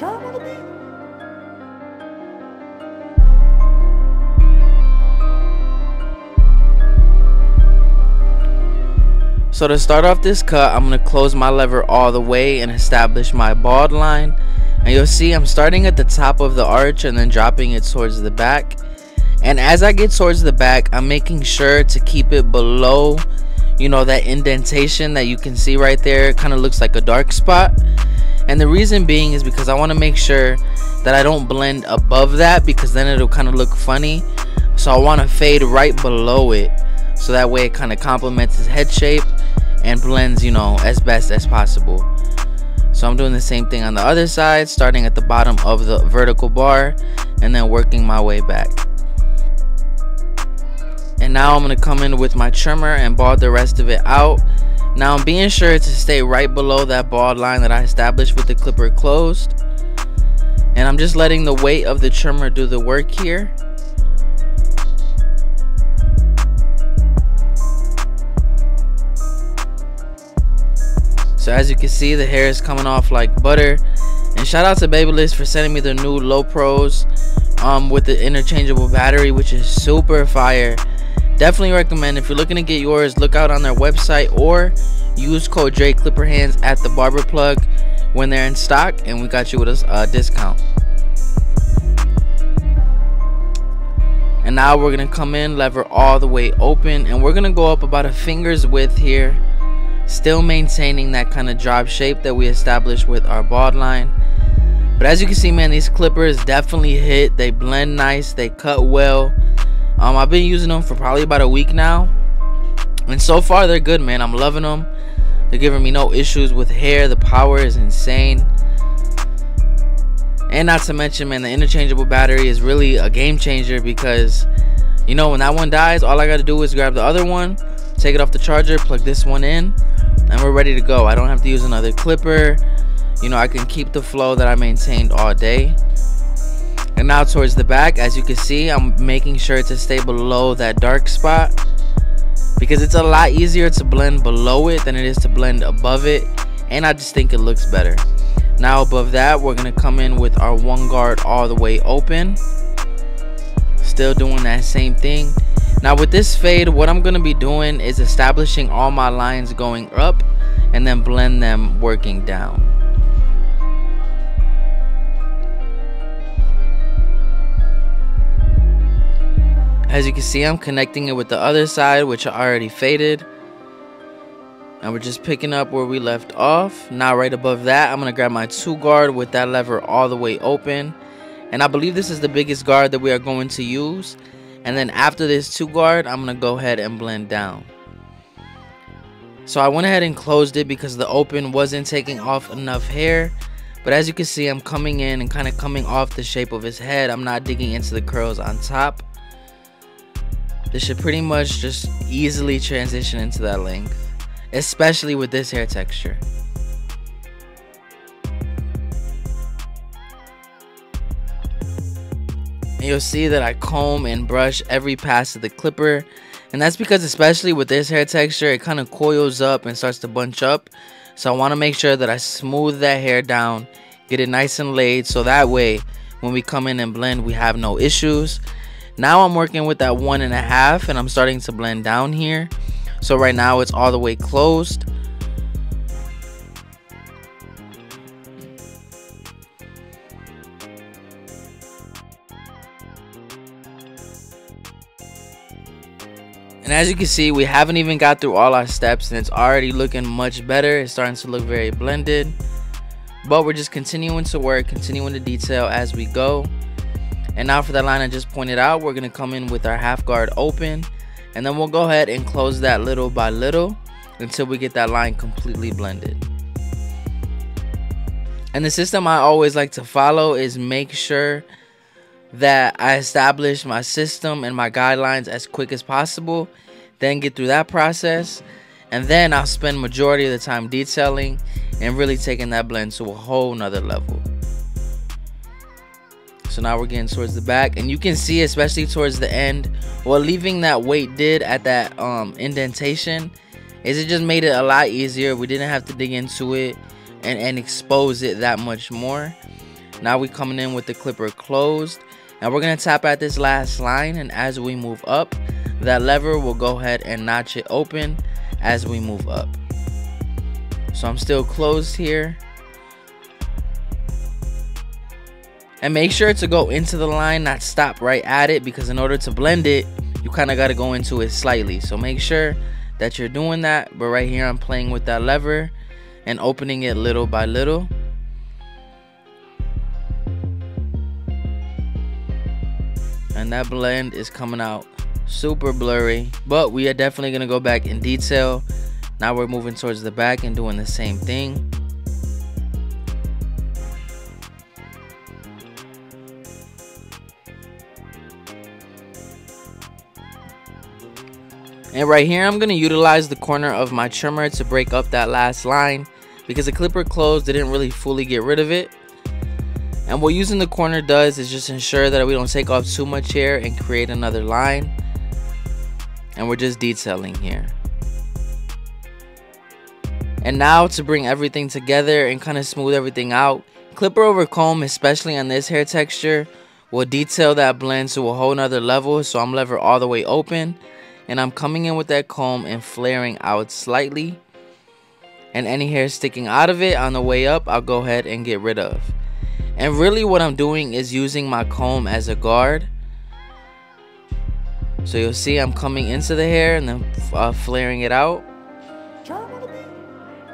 Charm on the beat. So to start off this cut, I'm going to close my lever all the way and establish my bald line. And you'll see I'm starting at the top of the arch and then dropping it towards the back. And as I get towards the back, I'm making sure to keep it below, you know, that indentation that you can see right there. It kind of looks like a dark spot. And the reason being is because I want to make sure that I don't blend above that because then it'll kind of look funny. So I want to fade right below it so that way it kind of complements his head shape and blends you know as best as possible. So I'm doing the same thing on the other side starting at the bottom of the vertical bar and then working my way back. And now I'm gonna come in with my trimmer and bald the rest of it out now I'm being sure to stay right below that bald line that I established with the clipper closed and I'm just letting the weight of the trimmer do the work here So as you can see, the hair is coming off like butter. And shout out to Babyliss for sending me the new Low Pros um, with the interchangeable battery, which is super fire. Definitely recommend if you're looking to get yours, look out on their website or use code Dre Clipper Hands at the barber plug when they're in stock, and we got you with a discount. And now we're gonna come in, lever all the way open, and we're gonna go up about a finger's width here still maintaining that kind of drop shape that we established with our bald line. But as you can see man these clippers definitely hit. They blend nice. They cut well um, I've been using them for probably about a week now. And so far they're good man. I'm loving them. They're giving me no issues with hair. The power is insane. And not to mention man the interchangeable battery is really a game changer because you know when that one dies all I got to do is grab the other one take it off the charger plug this one in and we're ready to go. I don't have to use another clipper. You know I can keep the flow that I maintained all day and now towards the back as you can see I'm making sure to stay below that dark spot because it's a lot easier to blend below it than it is to blend above it. And I just think it looks better. Now above that we're gonna come in with our one guard all the way open. Still doing that same thing. Now with this fade, what I'm to be doing is establishing all my lines going up and then blend them working down. As you can see, I'm connecting it with the other side, which I already faded. And we're just picking up where we left off. Now right above that, I'm going to grab my two guard with that lever all the way open. And I believe this is the biggest guard that we are going to use and then after this two guard I'm gonna go ahead and blend down so I went ahead and closed it because the open wasn't taking off enough hair but as you can see I'm coming in and kind of coming off the shape of his head I'm not digging into the curls on top this should pretty much just easily transition into that length especially with this hair texture. And you'll see that I comb and brush every pass of the clipper and that's because especially with this hair texture it kind of coils up and starts to bunch up. So I want to make sure that I smooth that hair down get it nice and laid so that way when we come in and blend we have no issues now I'm working with that one and a half and I'm starting to blend down here so right now it's all the way closed And as you can see, we haven't even got through all our steps and it's already looking much better. It's starting to look very blended. But we're just continuing to work, continuing to detail as we go. And now for that line I just pointed out, we're going to come in with our half guard open. And then we'll go ahead and close that little by little until we get that line completely blended. And the system I always like to follow is make sure that I establish my system and my guidelines as quick as possible, then get through that process, and then I'll spend majority of the time detailing and really taking that blend to a whole nother level. So now we're getting towards the back and you can see especially towards the end what leaving that weight did at that um, indentation is it just made it a lot easier. We didn't have to dig into it and, and expose it that much more. Now we coming in with the clipper closed. And we're going to tap at this last line and as we move up, that lever will go ahead and notch it open as we move up. So I'm still closed here. And make sure to go into the line, not stop right at it because in order to blend it, you kind of got to go into it slightly. So make sure that you're doing that. But right here, I'm playing with that lever and opening it little by little. And that blend is coming out super blurry. But we are definitely going to go back in detail. Now we're moving towards the back and doing the same thing. And right here, I'm going to utilize the corner of my trimmer to break up that last line because the clipper close didn't really fully get rid of it. And what using the corner does is just ensure that we don't take off too much hair and create another line. And we're just detailing here. And now to bring everything together and kind of smooth everything out, clipper over comb, especially on this hair texture, will detail that blend to a whole nother level. So I'm lever all the way open and I'm coming in with that comb and flaring out slightly. And any hair sticking out of it on the way up I'll go ahead and get rid of. And really what I'm doing is using my comb as a guard. So you'll see I'm coming into the hair and then uh, flaring it out.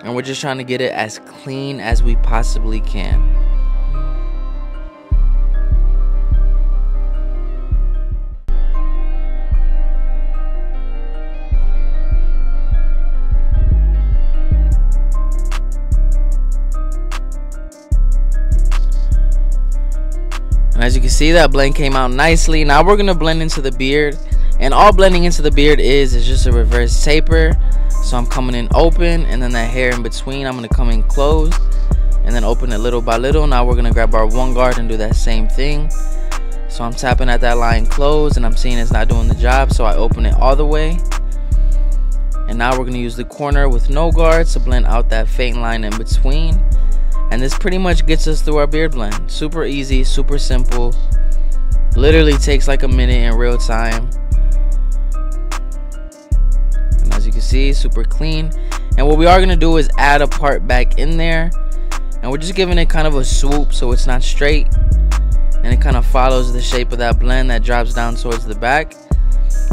And we're just trying to get it as clean as we possibly can And as you can see, that blend came out nicely. Now we're going to blend into the beard. And all blending into the beard is, is just a reverse taper. So I'm coming in open and then that hair in between, I'm going to come in closed and then open it little by little. Now we're going to grab our one guard and do that same thing. So I'm tapping at that line closed and I'm seeing it's not doing the job. So I open it all the way. And now we're going to use the corner with no guard to blend out that faint line in between. And this pretty much gets us through our beard blend. Super easy, super simple. Literally takes like a minute in real time. And as you can see, super clean. And what we are going to do is add a part back in there. And we're just giving it kind of a swoop so it's not straight. And it kind of follows the shape of that blend that drops down towards the back.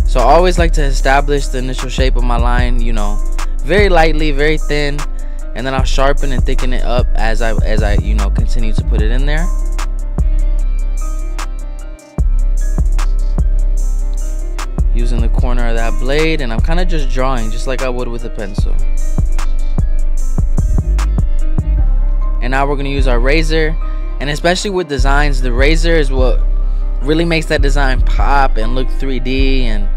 So I always like to establish the initial shape of my line, you know, very lightly, very thin and then I'll sharpen and thicken it up as I as I you know continue to put it in there. Using the corner of that blade and I'm kind of just drawing just like I would with a pencil. And now we're gonna use our razor and especially with designs the razor is what really makes that design pop and look 3D and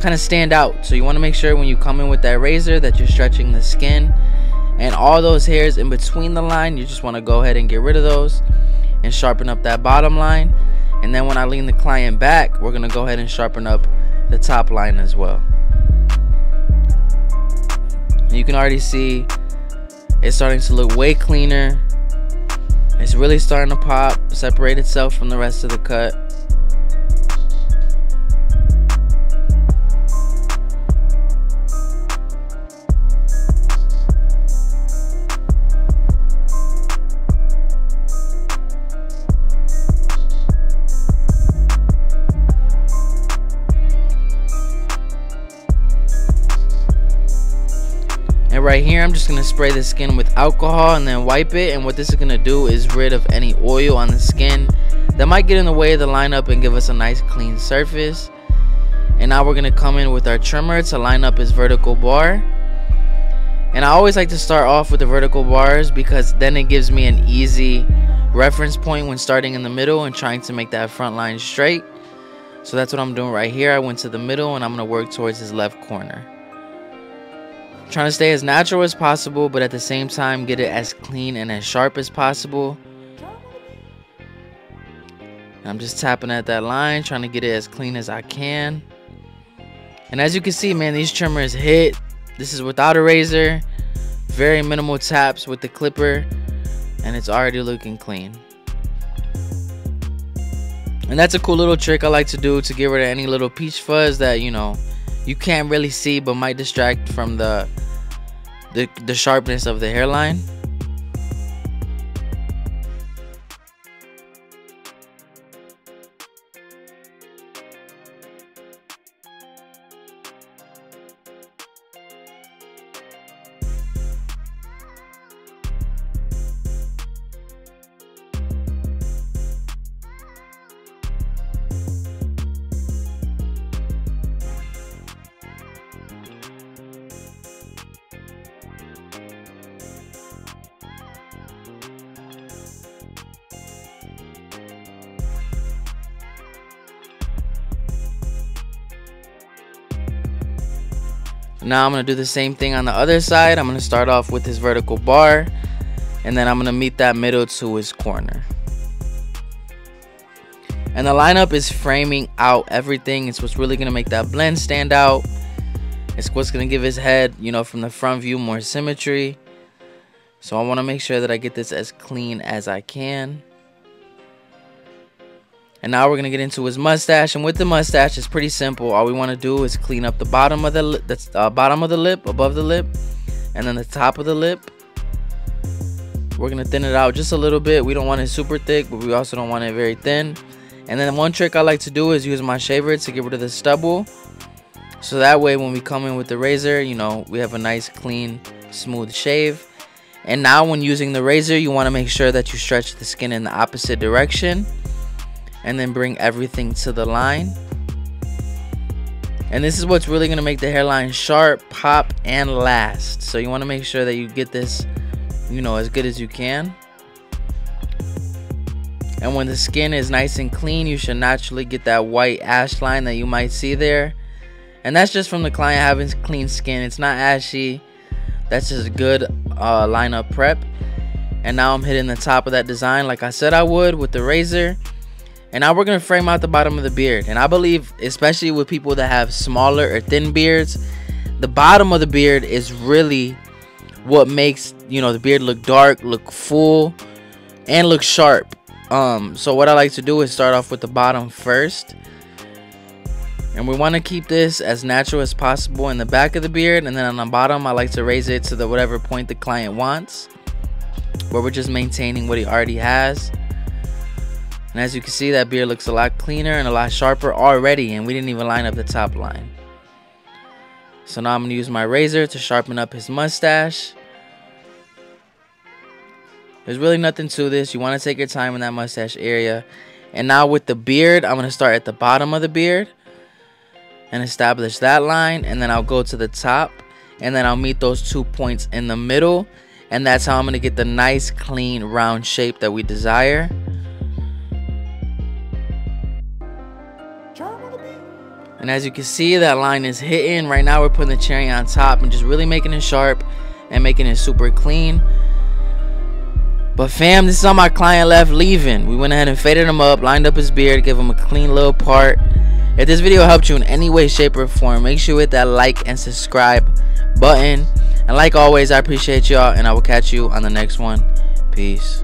kind of stand out. So you want to make sure when you come in with that razor that you're stretching the skin and all those hairs in between the line you just want to go ahead and get rid of those and sharpen up that bottom line. And then when I lean the client back we're gonna go ahead and sharpen up the top line as well. You can already see it's starting to look way cleaner. It's really starting to pop separate itself from the rest of the cut I'm just gonna spray the skin with alcohol and then wipe it and what this is gonna do is rid of any oil on the skin that might get in the way of the lineup and give us a nice clean surface. And now we're gonna come in with our trimmer to line up his vertical bar. And I always like to start off with the vertical bars because then it gives me an easy reference point when starting in the middle and trying to make that front line straight. So that's what I'm doing right here. I went to the middle and I'm gonna work towards his left corner Trying to stay as natural as possible, but at the same time get it as clean and as sharp as possible. I'm just tapping at that line, trying to get it as clean as I can. And as you can see, man, these trimmers hit. This is without a razor. Very minimal taps with the clipper. And it's already looking clean. And that's a cool little trick I like to do to get rid of any little peach fuzz that, you know, you can't really see but might distract from the the, the sharpness of the hairline. Now I'm going to do the same thing on the other side. I'm going to start off with his vertical bar. And then I'm going to meet that middle to his corner. And the lineup is framing out everything. It's what's really going to make that blend stand out. It's what's going to give his head, you know, from the front view more symmetry. So I want to make sure that I get this as clean as I can. And now we're gonna get into his mustache. And with the mustache, it's pretty simple. All we want to do is clean up the bottom of the uh, bottom of the lip, above the lip, and then the top of the lip. We're gonna thin it out just a little bit. We don't want it super thick, but we also don't want it very thin. And then one trick I like to do is use my shaver to get rid of the stubble. So that way when we come in with the razor, you know, we have a nice clean, smooth shave. And now when using the razor, you want to make sure that you stretch the skin in the opposite direction and then bring everything to the line. And this is what's really going to make the hairline sharp, pop, and last. So you want to make sure that you get this, you know, as good as you can. And when the skin is nice and clean, you should naturally get that white ash line that you might see there. And that's just from the client having clean skin. It's not ashy. That's just a good uh, lineup prep. And now I'm hitting the top of that design like I said I would with the razor. And now we're going to frame out the bottom of the beard. And I believe, especially with people that have smaller or thin beards, the bottom of the beard is really what makes, you know, the beard look dark, look full, and look sharp. Um, so what I like to do is start off with the bottom first. And we want to keep this as natural as possible in the back of the beard. And then on the bottom, I like to raise it to the whatever point the client wants. Where we're just maintaining what he already has. And as you can see, that beard looks a lot cleaner and a lot sharper already. And we didn't even line up the top line. So now I'm going to use my razor to sharpen up his mustache. There's really nothing to this. You want to take your time in that mustache area. And now with the beard, I'm going to start at the bottom of the beard. And establish that line. And then I'll go to the top. And then I'll meet those two points in the middle. And that's how I'm going to get the nice, clean, round shape that we desire. And as you can see, that line is hitting. Right now, we're putting the cherry on top and just really making it sharp and making it super clean. But fam, this is how my client left leaving. We went ahead and faded him up, lined up his beard, give him a clean little part. If this video helped you in any way, shape, or form, make sure you hit that like and subscribe button. And like always, I appreciate y'all, and I will catch you on the next one. Peace.